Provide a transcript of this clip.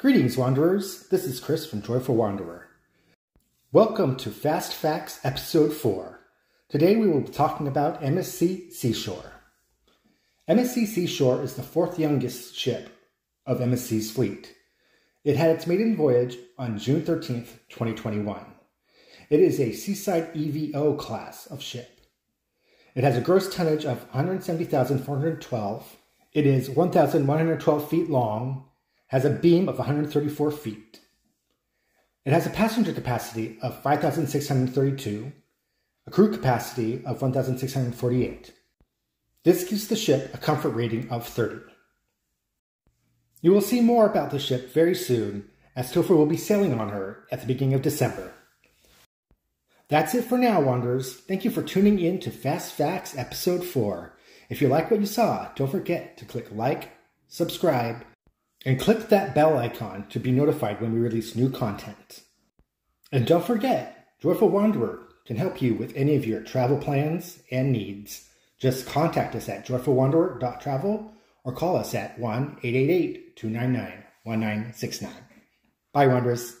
Greetings, Wanderers. This is Chris from Joyful Wanderer. Welcome to Fast Facts Episode 4. Today we will be talking about MSC Seashore. MSC Seashore is the fourth youngest ship of MSC's fleet. It had its maiden voyage on June 13, 2021. It is a Seaside EVO class of ship. It has a gross tonnage of 170,412. It is 1,112 feet long has a beam of 134 feet. It has a passenger capacity of 5,632, a crew capacity of 1,648. This gives the ship a comfort rating of 30. You will see more about the ship very soon, as Topher will be sailing on her at the beginning of December. That's it for now, Wanderers. Thank you for tuning in to Fast Facts Episode 4. If you like what you saw, don't forget to click like, subscribe, and click that bell icon to be notified when we release new content. And don't forget, Joyful Wanderer can help you with any of your travel plans and needs. Just contact us at joyfulwanderer.travel or call us at 1 888 299 1969. Bye, Wanderers.